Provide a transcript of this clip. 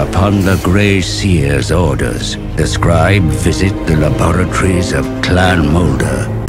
Upon the Grey Seer's orders, the scribe visit the laboratories of Clan Mulder.